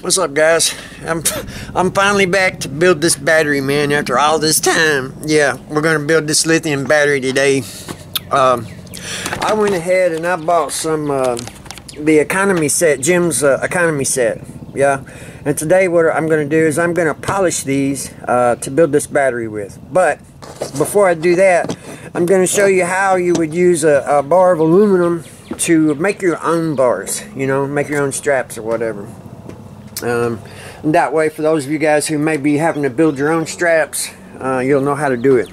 What's up, guys? I'm I'm finally back to build this battery, man. After all this time, yeah, we're gonna build this lithium battery today. Um, I went ahead and I bought some uh, the economy set, Jim's uh, economy set. Yeah, and today what I'm gonna do is I'm gonna polish these uh, to build this battery with. But before I do that, I'm gonna show you how you would use a, a bar of aluminum to make your own bars. You know, make your own straps or whatever. Um, that way, for those of you guys who may be having to build your own straps, uh, you'll know how to do it.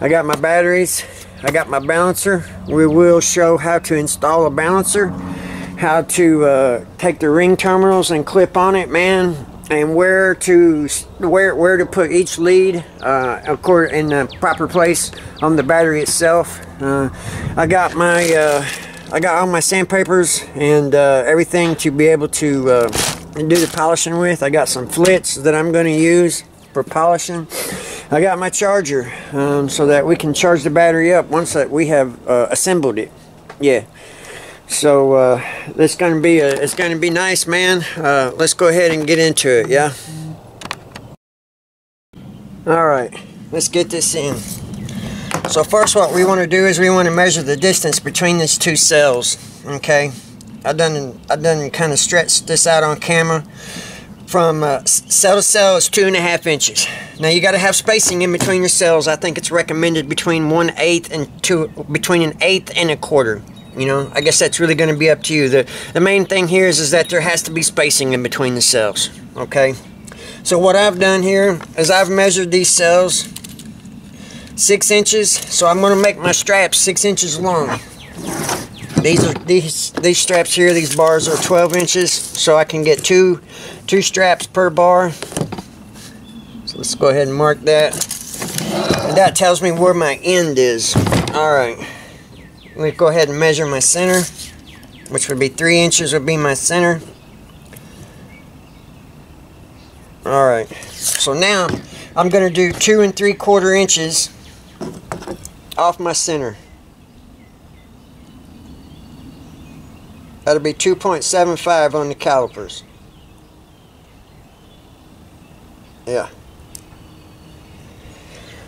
I got my batteries, I got my balancer. We will show how to install a balancer, how to uh, take the ring terminals and clip on it, man, and where to where where to put each lead uh, in the proper place on the battery itself. Uh, I got my uh, I got all my sandpapers and uh, everything to be able to uh, do the polishing with. I got some flits that I'm going to use for polishing. I got my charger um, so that we can charge the battery up once that we have uh, assembled it. Yeah. So uh, it's going to be a, it's going to be nice, man. Uh, let's go ahead and get into it. Yeah. All right. Let's get this in. So first what we want to do is we want to measure the distance between these two cells. Okay. I done I done kind of stretched this out on camera. From uh, cell to cell is two and a half inches. Now you got to have spacing in between your cells. I think it's recommended between one eighth and two, between an eighth and a quarter. You know, I guess that's really going to be up to you. The the main thing here is is that there has to be spacing in between the cells. Okay. So what I've done here is I've measured these cells six inches. So I'm going to make my straps six inches long. These are these these straps here. These bars are 12 inches, so I can get two two straps per bar. So let's go ahead and mark that. And that tells me where my end is. All right. Let me go ahead and measure my center, which would be three inches would be my center. All right. So now I'm going to do two and three quarter inches off my center. That'll be 2.75 on the calipers. Yeah.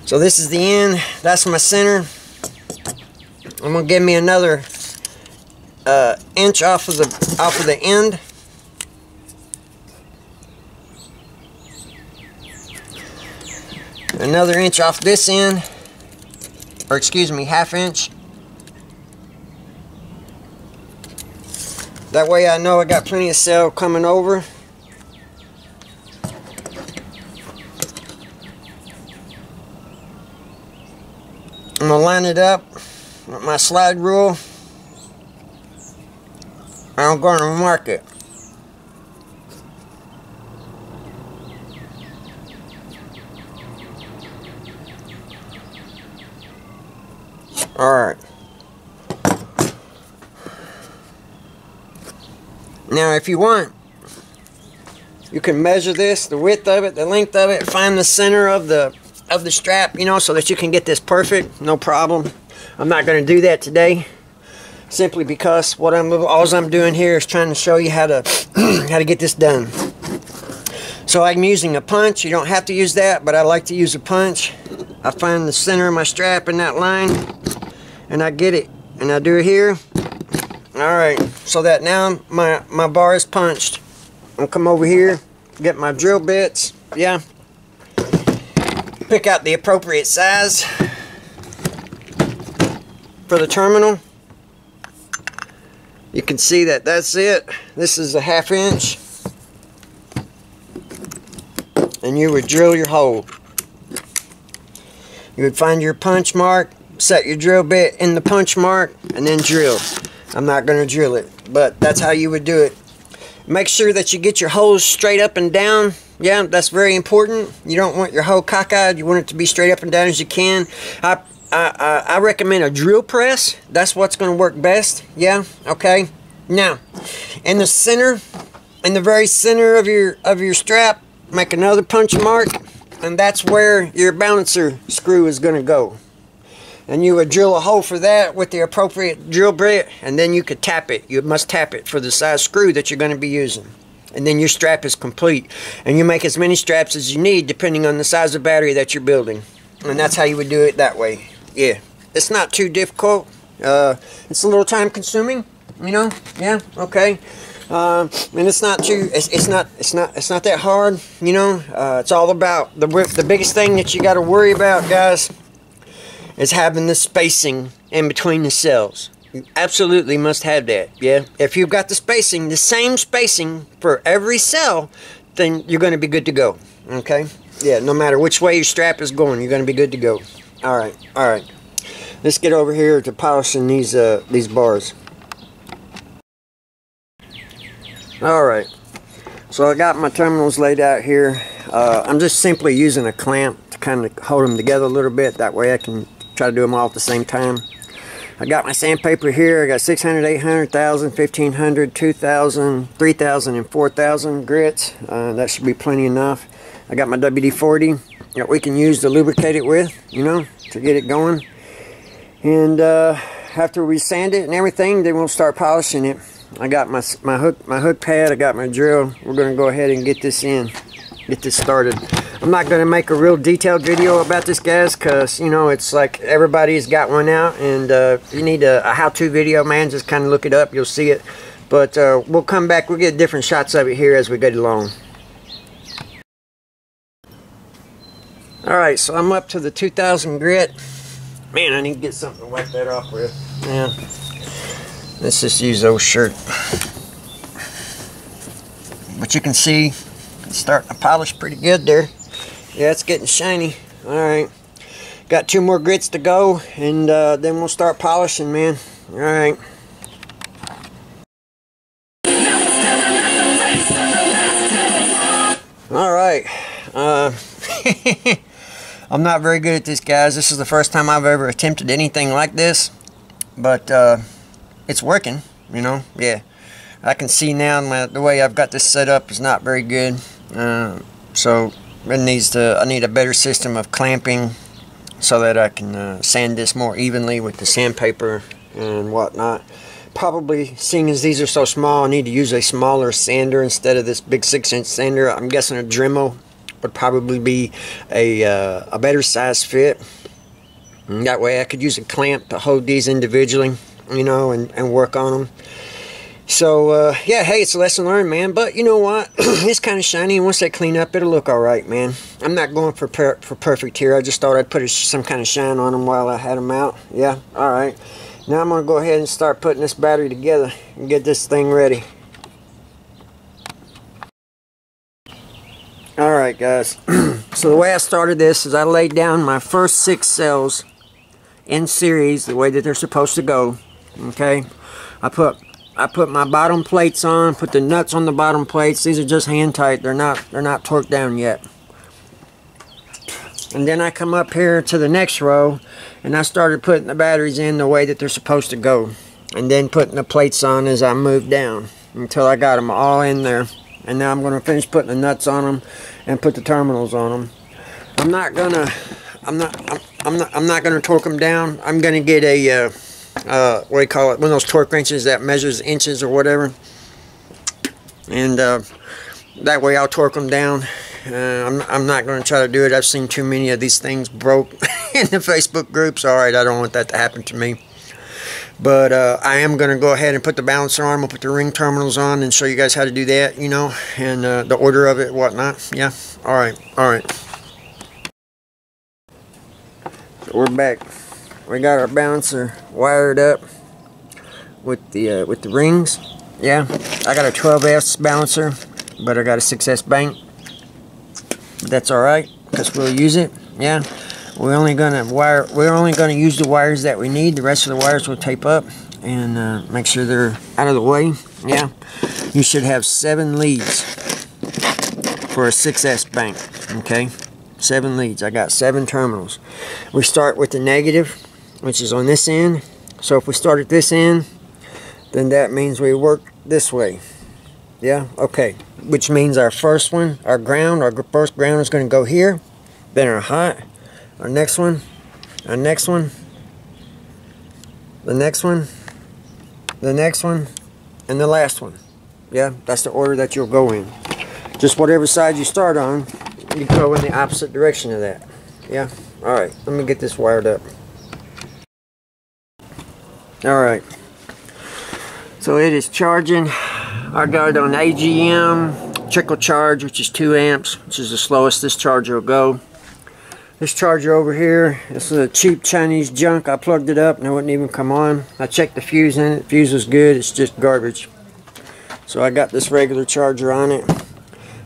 So this is the end. That's my center. I'm gonna give me another uh, inch off of the off of the end. Another inch off this end, or excuse me, half inch. That way I know I got plenty of cell coming over. I'm going to line it up with my slide rule. I'm going to mark it. Alright. Now if you want, you can measure this, the width of it, the length of it, find the center of the of the strap, you know, so that you can get this perfect, no problem. I'm not going to do that today simply because what I'm all I'm doing here is trying to show you how to how to get this done. So I'm using a punch. You don't have to use that, but I like to use a punch. I find the center of my strap in that line and I get it and I do it here Alright, so that now my, my bar is punched. I'll come over here, get my drill bits, yeah. Pick out the appropriate size for the terminal. You can see that that's it. This is a half inch. And you would drill your hole. You would find your punch mark, set your drill bit in the punch mark, and then drill. I'm not going to drill it, but that's how you would do it. Make sure that you get your holes straight up and down. Yeah, that's very important. You don't want your hole cockeyed. You want it to be straight up and down as you can. I, I, I recommend a drill press. That's what's going to work best. Yeah, okay. Now, in the center, in the very center of your of your strap, make another punch mark, and that's where your balancer screw is going to go and you would drill a hole for that with the appropriate drill bit and then you could tap it you must tap it for the size screw that you're going to be using and then your strap is complete. And you make as many straps as you need depending on the size of battery that you're building. And that's how you would do it that way. Yeah, it's not too difficult. Uh, it's a little time consuming, you know. Yeah, okay. Uh, and it's not too. It's, it's not. It's not. It's not that hard, you know. Uh, it's all about the the biggest thing that you got to worry about, guys, is having the spacing in between the cells. You absolutely must have that. Yeah. If you've got the spacing, the same spacing for every cell, then you're going to be good to go. Okay. Yeah. No matter which way your strap is going, you're going to be good to go. All right. All right. Let's get over here to polishing these uh, these bars. All right. So I got my terminals laid out here. Uh, I'm just simply using a clamp to kind of hold them together a little bit. That way I can try to do them all at the same time. I got my sandpaper here. I got 600, 800, 1000, 1500, 2000, 3000, and 4000 grits. Uh, that should be plenty enough. I got my WD-40 that we can use to lubricate it with, you know, to get it going. And uh, after we sand it and everything, then we'll start polishing it. I got my my hook my hook pad. I got my drill. We're gonna go ahead and get this in, get this started. I'm not gonna make a real detailed video about this, guys, cause you know it's like everybody's got one out, and uh, you need a, a how-to video, man. Just kind of look it up. You'll see it. But uh, we'll come back. We'll get different shots of it here as we go along. All right, so I'm up to the 2000 grit. Man, I need to get something to wipe that off with. Yeah. Let's just use those shirt. But you can see it's starting to polish pretty good there. Yeah, it's getting shiny. Alright. Got two more grits to go and uh, then we'll start polishing, man. Alright. Alright. Uh, I'm not very good at this, guys. This is the first time I've ever attempted anything like this. But, uh, it's working, you know, yeah. I can see now my, the way I've got this set up is not very good. Uh, so it needs to, I need a better system of clamping so that I can uh, sand this more evenly with the sandpaper and whatnot. Probably, seeing as these are so small, I need to use a smaller sander instead of this big 6-inch sander. I'm guessing a Dremel would probably be a, uh, a better size fit. That way I could use a clamp to hold these individually, you know, and, and work on them. So, uh, yeah, hey, it's a lesson learned, man. But you know what? it's kind of shiny, and once they clean up, it'll look all right, man. I'm not going for per for perfect here. I just thought I'd put some kind of shine on them while I had them out. Yeah, all right. Now I'm going to go ahead and start putting this battery together and get this thing ready. Alright guys, so the way I started this is I laid down my first six cells in series the way that they're supposed to go. Okay, I put I put my bottom plates on, put the nuts on the bottom plates. These are just hand tight. They're not they're not torqued down yet. And then I come up here to the next row and I started putting the batteries in the way that they're supposed to go. And then putting the plates on as I move down until I got them all in there and now I'm going to finish putting the nuts on them and put the terminals on them I'm not gonna I'm not I'm, I'm not I'm not gonna torque them down I'm gonna get a uh, uh, what do you call it one of those torque wrenches that measures inches or whatever and uh, that way I'll torque them down uh, I'm, I'm not going to try to do it I've seen too many of these things broke in the Facebook groups alright I don't want that to happen to me but uh, I am going to go ahead and put the balancer on. We'll put the ring terminals on and show you guys how to do that, you know, and uh, the order of it, whatnot. Yeah. All right. All right. So we're back. We got our balancer wired up with the uh, with the rings. Yeah. I got a 12S balancer, but I got a 6S bank. But that's all right because we'll use it. Yeah. We're only gonna wire. We're only gonna use the wires that we need. The rest of the wires we'll tape up and uh, make sure they're out of the way. Yeah, you should have seven leads for a 6S bank. Okay, seven leads. I got seven terminals. We start with the negative, which is on this end. So if we start at this end, then that means we work this way. Yeah, okay. Which means our first one, our ground, our first ground is going to go here. Then our hot, our next one, our next one, the next one, the next one, and the last one. Yeah, that's the order that you'll go in. Just whatever side you start on, you go in the opposite direction of that. Yeah. All right. Let me get this wired up. All right. So it is charging. I got it on AGM trickle charge, which is 2 amps, which is the slowest this charger will go. This charger over here, this is a cheap Chinese junk. I plugged it up and it wouldn't even come on. I checked the fuse in it. Fuse was good. It's just garbage. So I got this regular charger on it.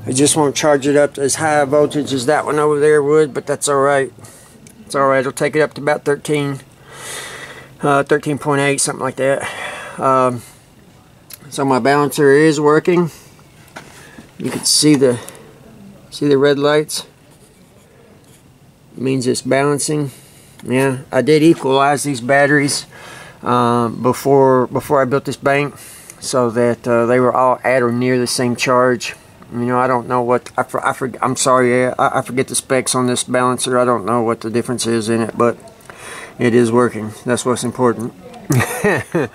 I just won't charge it up to as high a voltage as that one over there would, but that's alright. It's alright. It'll take it up to about 13, uh, 13.8, something like that. Um, so my balancer is working. You can see the see the red lights. Means it's balancing. Yeah, I did equalize these batteries um, before before I built this bank, so that uh, they were all at or near the same charge. You know, I don't know what I I for, I'm sorry, I, I forget the specs on this balancer. I don't know what the difference is in it, but it is working. That's what's important.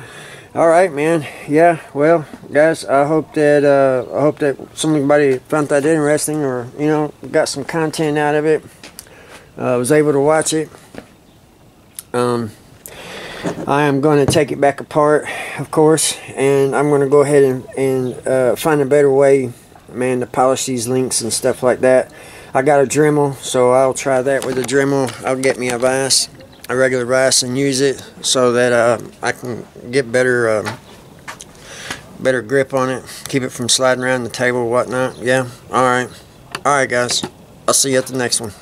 all right man. Yeah well guys i hope that uh, i hope that somebody found that interesting or you know got some content out of it uh, was able to watch it. Um, i am going to take it back apart of course and i'm going to go ahead and, and uh, find a better way man to polish these links and stuff like that. I got a dremel so i'll try that with a dremel. I'll get me a vise a regular rice and use it so that uh, I can get better um, better grip on it keep it from sliding around the table whatnot. Yeah alright alright guys. I'll see you at the next one